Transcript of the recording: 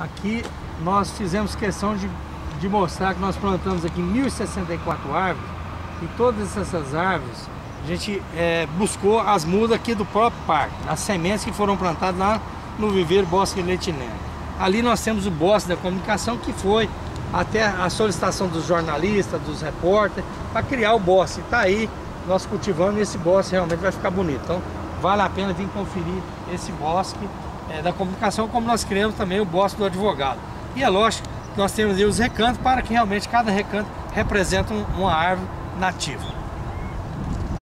Aqui nós fizemos questão de, de mostrar que nós plantamos aqui 1064 árvores e todas essas árvores a gente é, buscou as mudas aqui do próprio parque, as sementes que foram plantadas lá no viveiro Bosque Leitiné. Ali nós temos o bosque da comunicação que foi até a solicitação dos jornalistas, dos repórteres, para criar o bosque. Está aí, nós cultivando esse bosque realmente vai ficar bonito. Então vale a pena vir conferir esse bosque é, da comunicação, como nós criamos também o bosque do advogado. E é lógico que nós temos aí os recantos para que realmente cada recanto represente uma árvore nativa.